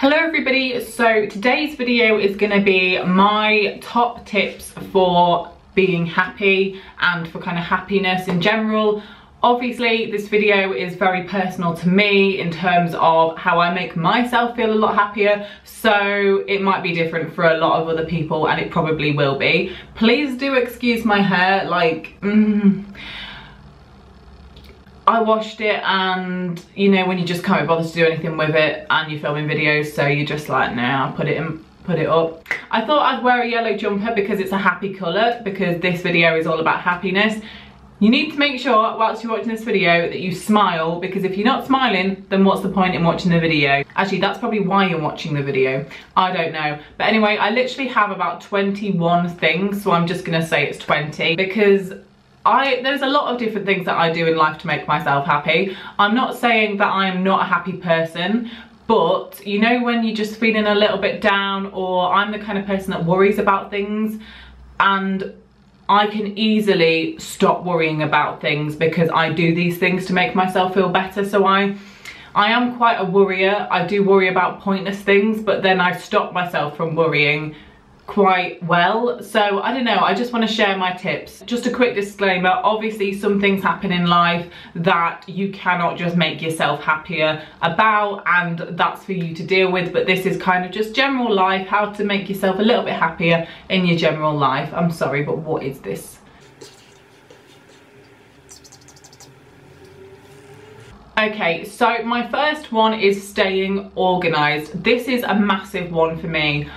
Hello everybody, so today's video is going to be my top tips for being happy and for kind of happiness in general. Obviously this video is very personal to me in terms of how I make myself feel a lot happier so it might be different for a lot of other people and it probably will be. Please do excuse my hair like... Mm, I washed it and you know when you just can't be bothered to do anything with it and you're filming videos so you're just like nah I'll put it in put it up. I thought I'd wear a yellow jumper because it's a happy colour because this video is all about happiness. You need to make sure whilst you're watching this video that you smile because if you're not smiling then what's the point in watching the video? Actually that's probably why you're watching the video. I don't know. But anyway I literally have about 21 things so I'm just gonna say it's 20 because I, there's a lot of different things that I do in life to make myself happy. I'm not saying that I'm not a happy person, but you know when you're just feeling a little bit down or I'm the kind of person that worries about things and I can easily stop worrying about things because I do these things to make myself feel better. So I, I am quite a worrier. I do worry about pointless things, but then I stop myself from worrying quite well. So I don't know I just want to share my tips. Just a quick disclaimer obviously some things happen in life that you cannot just make yourself happier about and that's for you to deal with but this is kind of just general life how to make yourself a little bit happier in your general life. I'm sorry but what is this? Okay, so my first one is staying organised. This is a massive one for me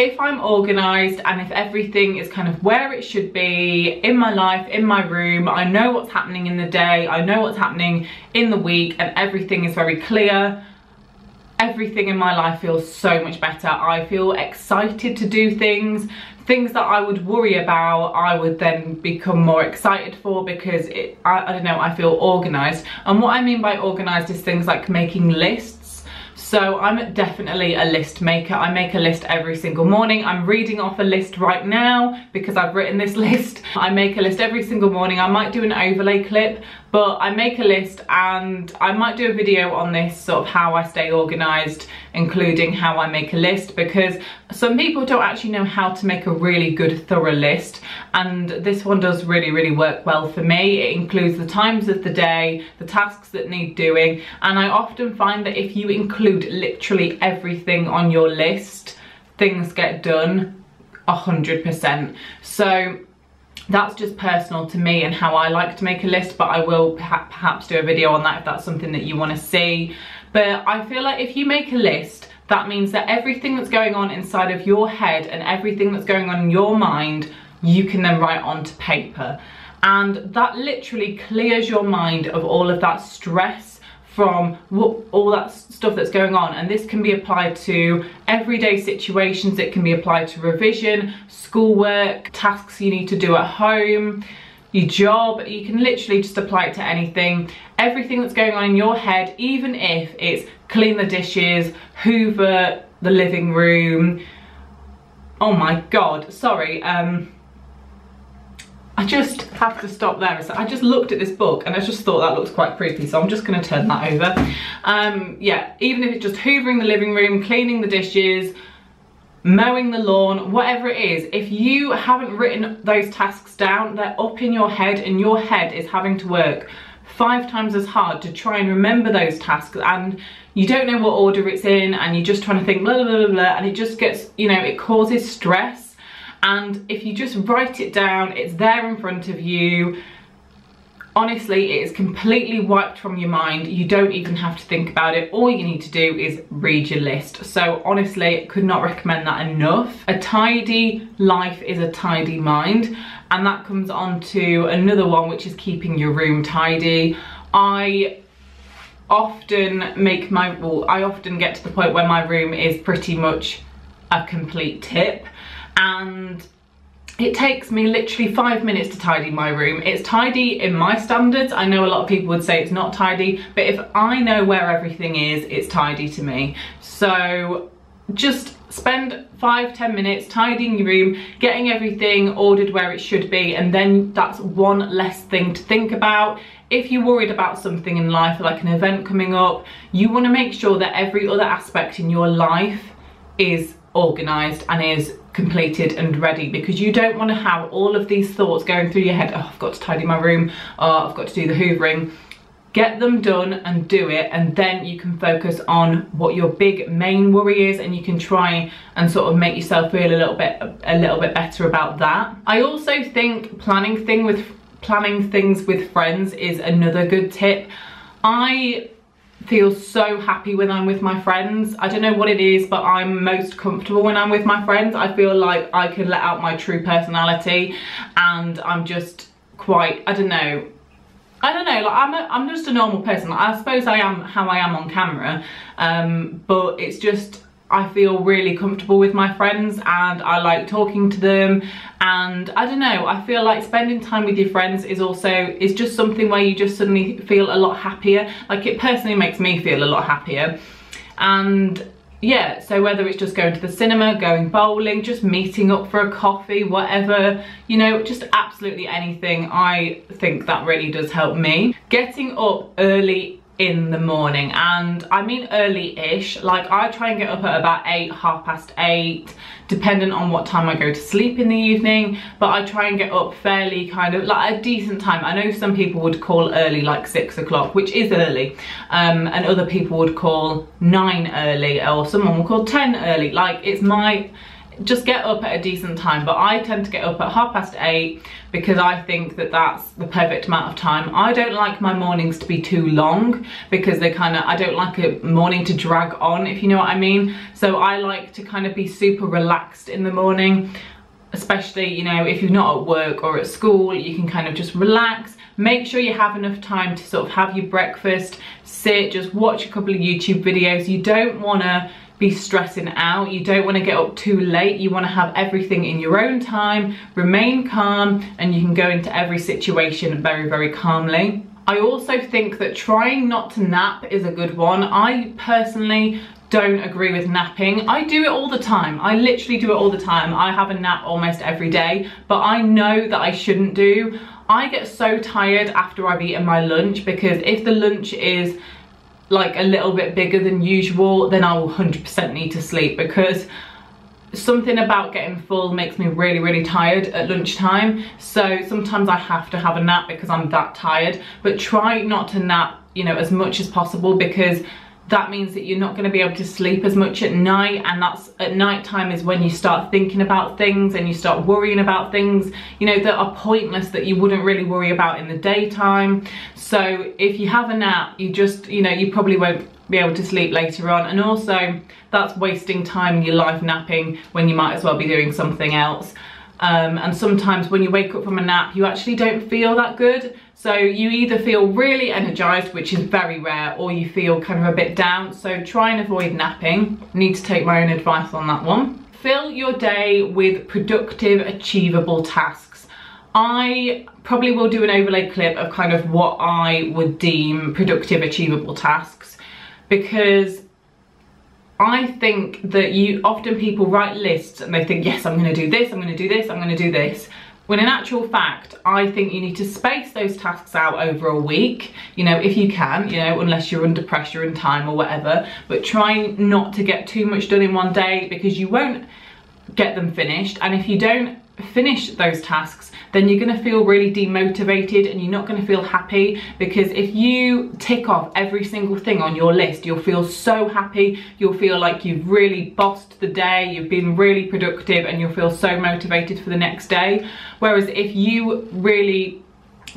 if I'm organised and if everything is kind of where it should be in my life, in my room, I know what's happening in the day, I know what's happening in the week and everything is very clear, everything in my life feels so much better. I feel excited to do things. Things that I would worry about, I would then become more excited for because it, I, I don't know, I feel organised. And what I mean by organised is things like making lists so I'm definitely a list maker. I make a list every single morning. I'm reading off a list right now because I've written this list. I make a list every single morning. I might do an overlay clip, but I make a list and I might do a video on this sort of how I stay organized, including how I make a list because some people don't actually know how to make a really good thorough list. And this one does really really work well for me. It includes the times of the day the tasks that need doing. And I often find that if you include literally everything on your list things get done a hundred percent. So that's just personal to me and how I like to make a list but I will perhaps do a video on that if that's something that you want to see but I feel like if you make a list that means that everything that's going on inside of your head and everything that's going on in your mind, you can then write onto paper. And that literally clears your mind of all of that stress from what, all that stuff that's going on and this can be applied to everyday situations it can be applied to revision schoolwork tasks you need to do at home your job you can literally just apply it to anything everything that's going on in your head even if it's clean the dishes, hoover the living room. Oh my God, sorry. Um, I just have to stop there. So I just looked at this book and I just thought that looks quite creepy. So I'm just gonna turn that over. Um, yeah, even if it's just hoovering the living room, cleaning the dishes, mowing the lawn, whatever it is, if you haven't written those tasks down, they're up in your head and your head is having to work five times as hard to try and remember those tasks and you don't know what order it's in and you're just trying to think blah blah blah blah and it just gets you know it causes stress and if you just write it down it's there in front of you. Honestly it is completely wiped from your mind. You don't even have to think about it. All you need to do is read your list. So honestly could not recommend that enough. A tidy life is a tidy mind. And that comes on to another one which is keeping your room tidy. I often make my well i often get to the point where my room is pretty much a complete tip and it takes me literally five minutes to tidy my room. It's tidy in my standards. I know a lot of people would say it's not tidy, but if I know where everything is, it's tidy to me. So just spend five ten minutes tidying your room getting everything ordered where it should be and then that's one less thing to think about if you're worried about something in life, like an event coming up, you want to make sure that every other aspect in your life is organized and is completed and ready because you don't want to have all of these thoughts going through your head oh I've got to tidy my room oh I've got to do the hoovering. Get them done and do it and then you can focus on what your big main worry is and you can try and sort of make yourself feel a little bit a little bit better about that. I also think planning thing with planning things with friends is another good tip. I feel so happy when i'm with my friends. I don't know what it is but i'm most comfortable when i'm with my friends. I feel like i can let out my true personality and i'm just quite i don't know. I don't know, like I'm, a, I'm just a normal person. I suppose I am how I am on camera, um, but it's just, I feel really comfortable with my friends and I like talking to them and I don't know, I feel like spending time with your friends is also, is just something where you just suddenly feel a lot happier. Like it personally makes me feel a lot happier and yeah, so whether it's just going to the cinema, going bowling, just meeting up for a coffee, whatever, you know, just absolutely anything, I think that really does help me. Getting up early in the morning. And I mean early-ish. Like I try and get up at about 8 half past 8 dependent on what time I go to sleep in the evening. But I try and get up fairly kind of like a decent time. I know some people would call early like 6 o'clock which is early. Um, and other people would call 9 early or someone will call 10 early. Like it's my just get up at a decent time but I tend to get up at half past eight because I think that that's the perfect amount of time. I don't like my mornings to be too long because they kind of, I don't like a morning to drag on if you know what I mean. So I like to kind of be super relaxed in the morning especially you know if you're not at work or at school you can kind of just relax make sure you have enough time to sort of have your breakfast sit just watch a couple of youtube videos you don't want to be stressing out. You don't want to get up too late. You want to have everything in your own time, remain calm, and you can go into every situation very, very calmly. I also think that trying not to nap is a good one. I personally don't agree with napping. I do it all the time. I literally do it all the time. I have a nap almost every day, but I know that I shouldn't do. I get so tired after I've eaten my lunch because if the lunch is like a little bit bigger than usual, then I will 100% need to sleep because something about getting full makes me really, really tired at lunchtime. So sometimes I have to have a nap because I'm that tired, but try not to nap, you know, as much as possible because that means that you're not going to be able to sleep as much at night and that's at night time is when you start thinking about things and you start worrying about things. You know that are pointless that you wouldn't really worry about in the daytime. So if you have a nap you just you know you probably won't be able to sleep later on. And also that's wasting time in your life napping when you might as well be doing something else um, and sometimes when you wake up from a nap you actually don't feel that good so you either feel really energized, which is very rare, or you feel kind of a bit down. So try and avoid napping. Need to take my own advice on that one. Fill your day with productive, achievable tasks. I probably will do an overlay clip of kind of what I would deem productive, achievable tasks because I think that you often people write lists and they think, yes, I'm gonna do this, I'm gonna do this, I'm gonna do this when in actual fact, I think you need to space those tasks out over a week, you know, if you can, you know, unless you're under pressure in time or whatever, but try not to get too much done in one day because you won't get them finished. And if you don't finish those tasks, then you're gonna feel really demotivated and you're not gonna feel happy because if you tick off every single thing on your list, you'll feel so happy, you'll feel like you've really bossed the day, you've been really productive and you'll feel so motivated for the next day. Whereas if you really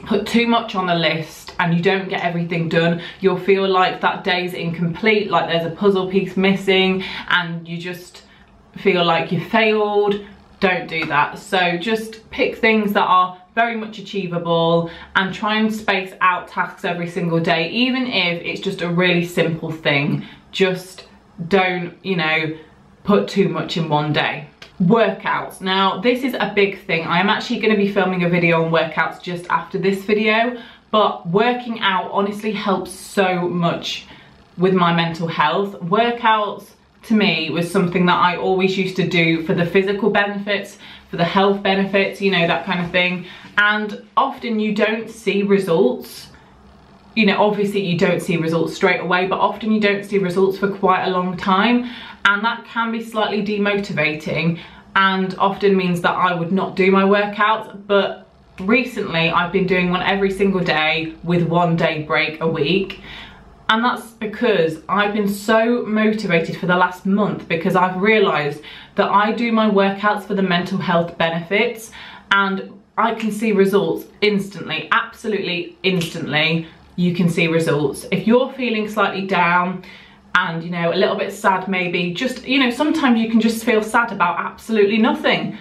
put too much on the list and you don't get everything done you'll feel like that day's incomplete like there's a puzzle piece missing and you just feel like you failed don't do that. So just pick things that are very much achievable and try and space out tasks every single day, even if it's just a really simple thing. Just don't, you know, put too much in one day. Workouts. Now, this is a big thing. I am actually going to be filming a video on workouts just after this video, but working out honestly helps so much with my mental health. Workouts to me was something that I always used to do for the physical benefits, for the health benefits, you know, that kind of thing. And often you don't see results you know, obviously you don't see results straight away, but often you don't see results for quite a long time. And that can be slightly demotivating and often means that I would not do my workouts. But recently I've been doing one every single day with one day break a week. And that's because I've been so motivated for the last month because I've realized that I do my workouts for the mental health benefits and I can see results instantly, absolutely instantly you can see results. If you're feeling slightly down and, you know, a little bit sad maybe, just, you know, sometimes you can just feel sad about absolutely nothing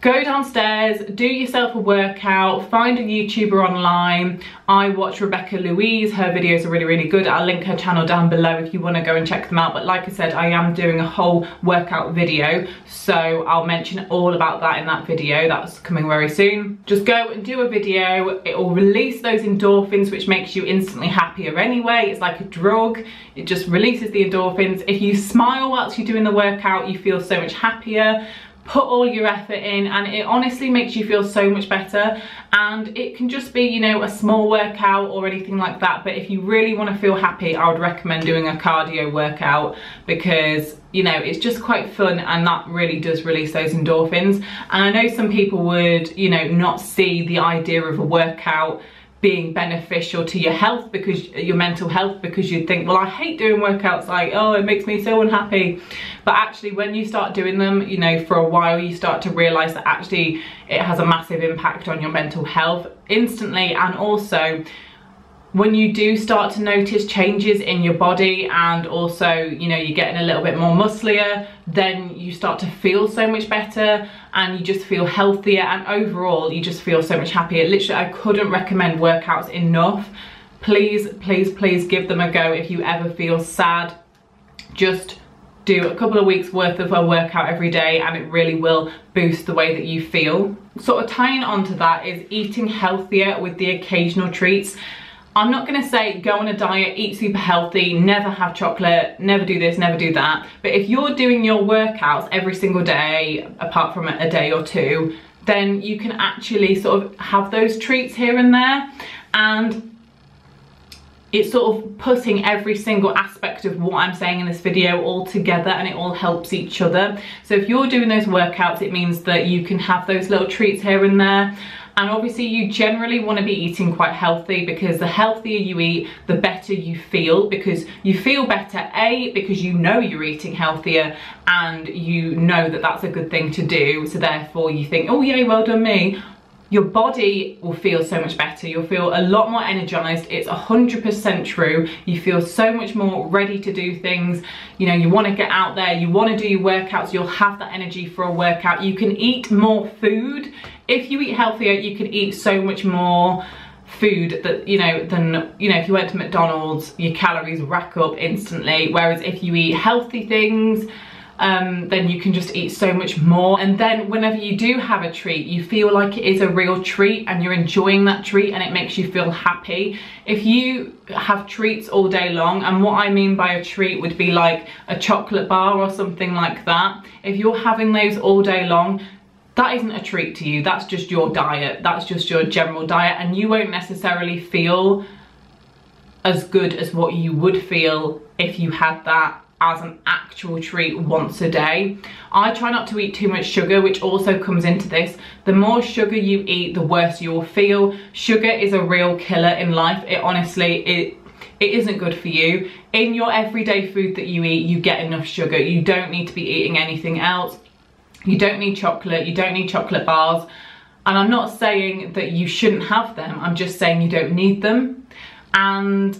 go downstairs, do yourself a workout, find a YouTuber online. I watch Rebecca Louise, her videos are really, really good. I'll link her channel down below if you wanna go and check them out. But like I said, I am doing a whole workout video, so I'll mention all about that in that video. That's coming very soon. Just go and do a video. It will release those endorphins, which makes you instantly happier anyway. It's like a drug. It just releases the endorphins. If you smile whilst you're doing the workout, you feel so much happier put all your effort in and it honestly makes you feel so much better. And it can just be you know a small workout or anything like that but if you really want to feel happy I would recommend doing a cardio workout because you know it's just quite fun and that really does release those endorphins. And I know some people would you know not see the idea of a workout being beneficial to your health because your mental health because you'd think well I hate doing workouts like oh it makes me so unhappy. But actually when you start doing them you know for a while you start to realize that actually it has a massive impact on your mental health instantly. And also when you do start to notice changes in your body and also you know you're getting a little bit more musclier then you start to feel so much better and you just feel healthier and overall you just feel so much happier literally I couldn't recommend workouts enough please please please give them a go if you ever feel sad just do a couple of weeks worth of a workout every day and it really will boost the way that you feel. Sort of tying onto that is eating healthier with the occasional treats. I'm not gonna say go on a diet, eat super healthy, never have chocolate, never do this, never do that. But if you're doing your workouts every single day, apart from a day or two, then you can actually sort of have those treats here and there. And it's sort of putting every single aspect of what I'm saying in this video all together and it all helps each other. So if you're doing those workouts, it means that you can have those little treats here and there and obviously you generally want to be eating quite healthy because the healthier you eat the better you feel because you feel better a because you know you're eating healthier and you know that that's a good thing to do. So therefore you think oh yeah well done me your body will feel so much better. You'll feel a lot more energized. It's 100% true. You feel so much more ready to do things. You know, you want to get out there, you want to do your workouts, you'll have that energy for a workout. You can eat more food. If you eat healthier, you can eat so much more food that you know than you know if you went to McDonald's your calories rack up instantly whereas if you eat healthy things um, then you can just eat so much more. And then whenever you do have a treat, you feel like it is a real treat and you're enjoying that treat and it makes you feel happy. If you have treats all day long, and what I mean by a treat would be like a chocolate bar or something like that. If you're having those all day long, that isn't a treat to you. That's just your diet. That's just your general diet and you won't necessarily feel as good as what you would feel if you had that as an actual treat once a day. I try not to eat too much sugar, which also comes into this. The more sugar you eat, the worse you'll feel. Sugar is a real killer in life. It honestly, it it isn't good for you. In your everyday food that you eat, you get enough sugar. You don't need to be eating anything else. You don't need chocolate, you don't need chocolate bars. And I'm not saying that you shouldn't have them, I'm just saying you don't need them. And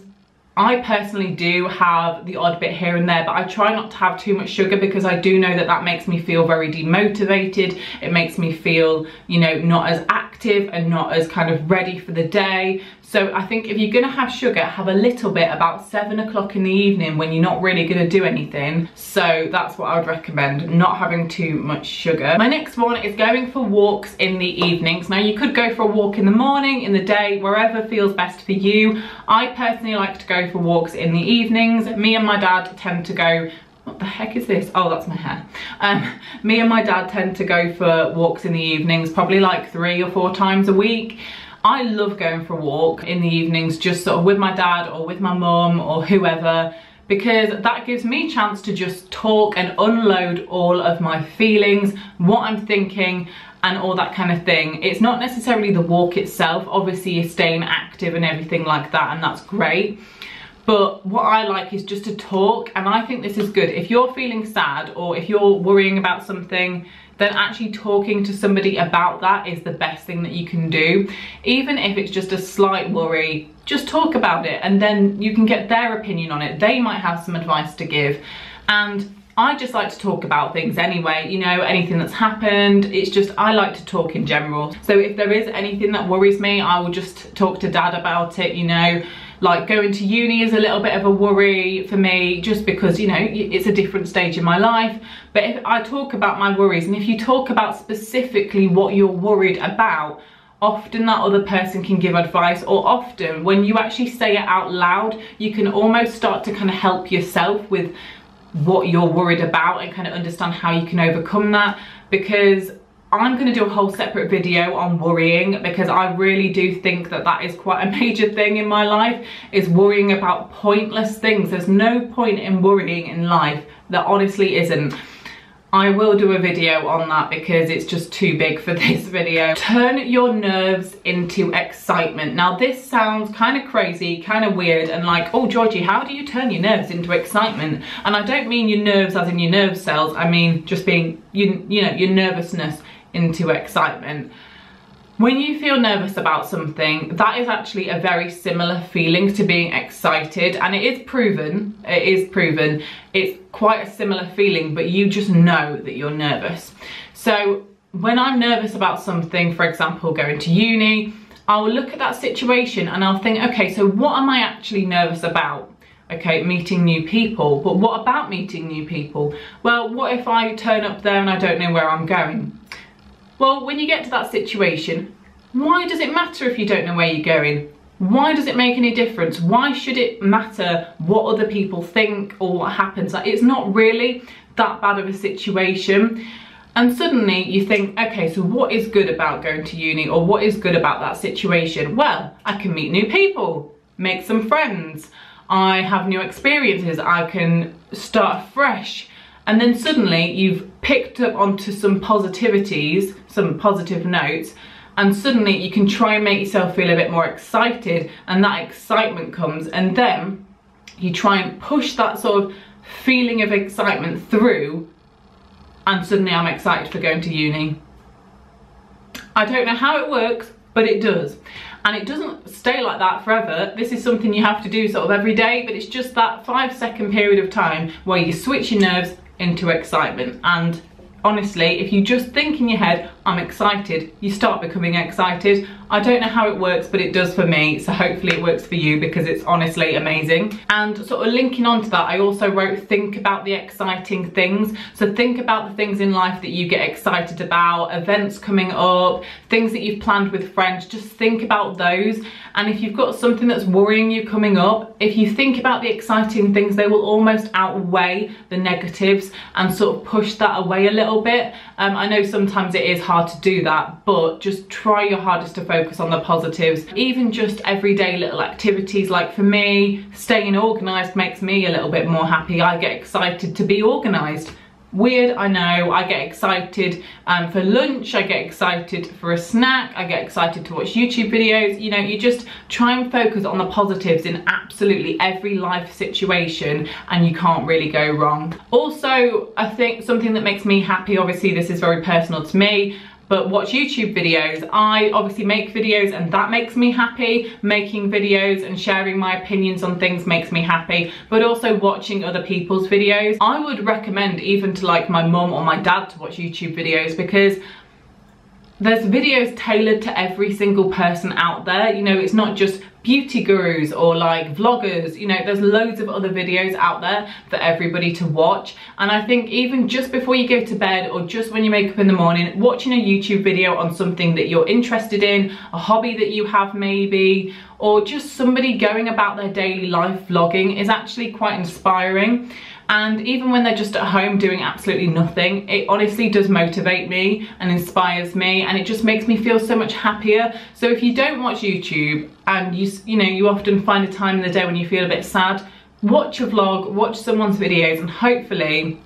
I personally do have the odd bit here and there, but I try not to have too much sugar because I do know that that makes me feel very demotivated. It makes me feel, you know, not as active and not as kind of ready for the day. So I think if you're gonna have sugar, have a little bit about seven o'clock in the evening when you're not really gonna do anything. So that's what I would recommend, not having too much sugar. My next one is going for walks in the evenings. Now you could go for a walk in the morning, in the day, wherever feels best for you. I personally like to go for walks in the evenings. Me and my dad tend to go what the heck is this? Oh, that's my hair. Um, me and my dad tend to go for walks in the evenings, probably like three or four times a week. I love going for a walk in the evenings, just sort of with my dad or with my mum or whoever, because that gives me a chance to just talk and unload all of my feelings, what I'm thinking, and all that kind of thing. It's not necessarily the walk itself, obviously you're staying active and everything like that, and that's great. But what I like is just to talk, and I think this is good. If you're feeling sad or if you're worrying about something, then actually talking to somebody about that is the best thing that you can do. Even if it's just a slight worry, just talk about it and then you can get their opinion on it. They might have some advice to give. And I just like to talk about things anyway, you know, anything that's happened. It's just, I like to talk in general. So if there is anything that worries me, I will just talk to dad about it, you know, like going to uni is a little bit of a worry for me just because you know it's a different stage in my life. But if I talk about my worries and if you talk about specifically what you're worried about often that other person can give advice or often when you actually say it out loud you can almost start to kind of help yourself with what you're worried about and kind of understand how you can overcome that. Because I'm going to do a whole separate video on worrying because I really do think that that is quite a major thing in my life is worrying about pointless things. There's no point in worrying in life. There honestly isn't. I will do a video on that because it's just too big for this video. Turn your nerves into excitement. Now this sounds kind of crazy, kind of weird and like, oh Georgie, how do you turn your nerves into excitement? And I don't mean your nerves as in your nerve cells, I mean just being, you, you know, your nervousness into excitement. When you feel nervous about something, that is actually a very similar feeling to being excited and it is proven, it is proven, it's quite a similar feeling but you just know that you're nervous. So when I'm nervous about something, for example going to uni, I'll look at that situation and I'll think, okay, so what am I actually nervous about? okay, meeting new people. But what about meeting new people? Well, what if I turn up there and I don't know where I'm going? Well, when you get to that situation, why does it matter if you don't know where you're going? Why does it make any difference? Why should it matter what other people think or what happens? Like, it's not really that bad of a situation. And suddenly you think, okay, so what is good about going to uni or what is good about that situation? Well, I can meet new people, make some friends. I have new experiences. I can start fresh and then suddenly you've picked up onto some positivities, some positive notes, and suddenly you can try and make yourself feel a bit more excited and that excitement comes and then you try and push that sort of feeling of excitement through and suddenly I'm excited for going to uni. I don't know how it works, but it does. And it doesn't stay like that forever. This is something you have to do sort of every day, but it's just that five second period of time where you switch your nerves into excitement. And honestly if you just think in your head I'm excited you start becoming excited I don't know how it works, but it does for me. So hopefully it works for you because it's honestly amazing. And sort of linking on to that, I also wrote think about the exciting things. So think about the things in life that you get excited about, events coming up, things that you've planned with friends. Just think about those. And if you've got something that's worrying you coming up, if you think about the exciting things, they will almost outweigh the negatives and sort of push that away a little bit. Um, I know sometimes it is hard to do that, but just try your hardest to focus on the positives. Even just everyday little activities, like for me, staying organised makes me a little bit more happy. I get excited to be organised. Weird, I know. I get excited um, for lunch, I get excited for a snack, I get excited to watch YouTube videos. You know, you just try and focus on the positives in absolutely every life situation and you can't really go wrong. Also, I think something that makes me happy, obviously this is very personal to me, but watch YouTube videos. I obviously make videos and that makes me happy. Making videos and sharing my opinions on things makes me happy, but also watching other people's videos. I would recommend even to like my mum or my dad to watch YouTube videos because there's videos tailored to every single person out there. You know, it's not just beauty gurus or like vloggers you know there's loads of other videos out there for everybody to watch and I think even just before you go to bed or just when you wake up in the morning watching a YouTube video on something that you're interested in a hobby that you have maybe or just somebody going about their daily life vlogging is actually quite inspiring. And even when they're just at home doing absolutely nothing it honestly does motivate me and inspires me and it just makes me feel so much happier. So if you don't watch YouTube and you you know you often find a time in the day when you feel a bit sad watch a vlog watch someone's videos and hopefully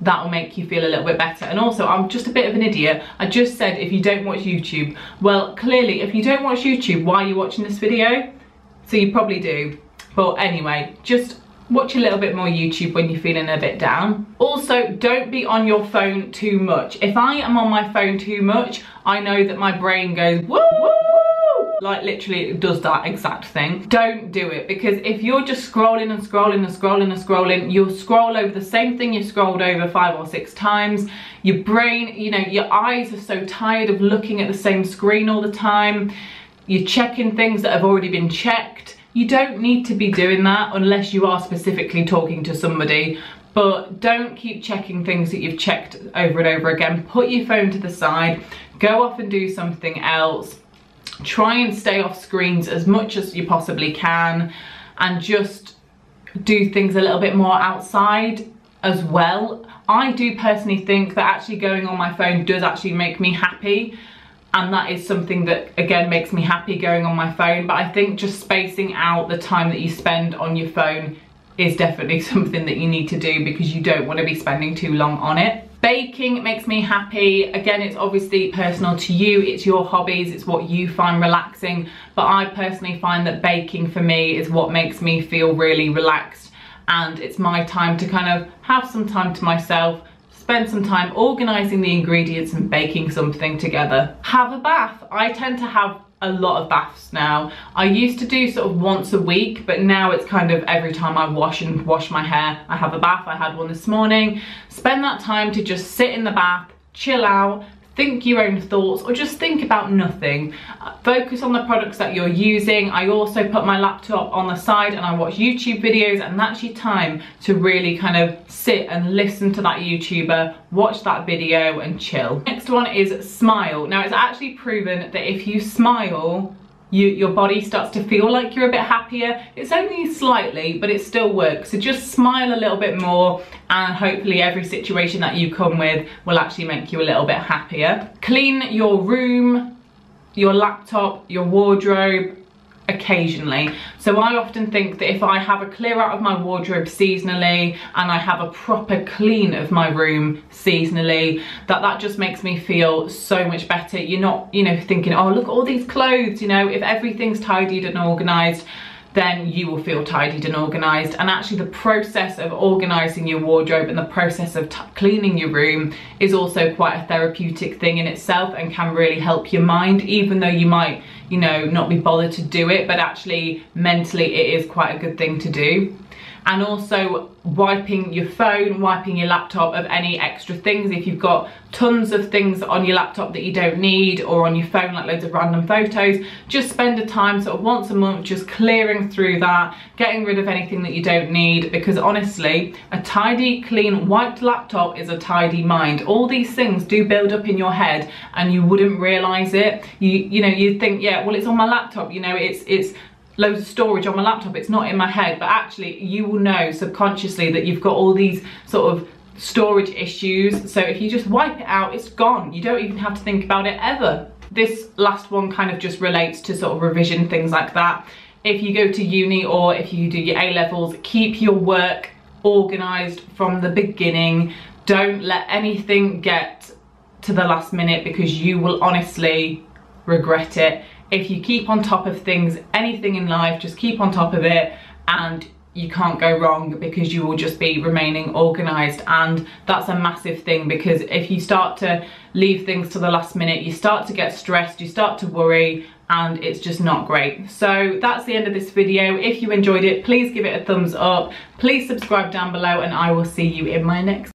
that will make you feel a little bit better. And also I'm just a bit of an idiot. I just said if you don't watch YouTube well clearly if you don't watch YouTube why are you watching this video? So you probably do. But anyway just watch a little bit more YouTube when you're feeling a bit down. Also, don't be on your phone too much. If I am on my phone too much, I know that my brain goes woo, woo. Like literally it does that exact thing. Don't do it because if you're just scrolling and scrolling and scrolling and scrolling, you'll scroll over the same thing you scrolled over five or six times. Your brain, you know, your eyes are so tired of looking at the same screen all the time. You're checking things that have already been checked you don't need to be doing that unless you are specifically talking to somebody but don't keep checking things that you've checked over and over again. Put your phone to the side, go off and do something else. Try and stay off screens as much as you possibly can and just do things a little bit more outside as well. I do personally think that actually going on my phone does actually make me happy and that is something that again makes me happy going on my phone but I think just spacing out the time that you spend on your phone is definitely something that you need to do because you don't want to be spending too long on it. Baking makes me happy. Again, it's obviously personal to you. It's your hobbies. It's what you find relaxing. But I personally find that baking for me is what makes me feel really relaxed. And it's my time to kind of have some time to myself, spend some time organising the ingredients and baking something together. Have a bath. I tend to have a lot of baths now. I used to do sort of once a week, but now it's kind of every time I wash and wash my hair, I have a bath. I had one this morning. Spend that time to just sit in the bath, chill out, think your own thoughts or just think about nothing. Uh, focus on the products that you're using. I also put my laptop on the side and I watch YouTube videos and that's your time to really kind of sit and listen to that YouTuber, watch that video and chill. Next one is smile. Now it's actually proven that if you smile, you, your body starts to feel like you're a bit happier. It's only slightly, but it still works. So just smile a little bit more and hopefully every situation that you come with will actually make you a little bit happier. Clean your room, your laptop, your wardrobe, occasionally. So I often think that if I have a clear out of my wardrobe seasonally and I have a proper clean of my room seasonally, that that just makes me feel so much better. You're not, you know, thinking, oh, look at all these clothes, you know, if everything's tidied and organized, then you will feel tidied and organized. And actually the process of organizing your wardrobe and the process of cleaning your room is also quite a therapeutic thing in itself and can really help your mind even though you might you know not be bothered to do it. But actually mentally it is quite a good thing to do and also wiping your phone, wiping your laptop of any extra things. If you've got tons of things on your laptop that you don't need or on your phone like loads of random photos, just spend a time sort of once a month just clearing through that, getting rid of anything that you don't need because honestly, a tidy, clean, wiped laptop is a tidy mind. All these things do build up in your head and you wouldn't realise it. You, you know, you'd think, yeah, well it's on my laptop, you know, it's, it's loads of storage on my laptop, it's not in my head, but actually you will know subconsciously that you've got all these sort of storage issues. So if you just wipe it out, it's gone. You don't even have to think about it ever. This last one kind of just relates to sort of revision, things like that. If you go to uni or if you do your A-levels, keep your work organized from the beginning. Don't let anything get to the last minute because you will honestly regret it if you keep on top of things, anything in life, just keep on top of it and you can't go wrong because you will just be remaining organized. And that's a massive thing because if you start to leave things to the last minute you start to get stressed you start to worry and it's just not great. So that's the end of this video. If you enjoyed it please give it a thumbs up. Please subscribe down below and i will see you in my next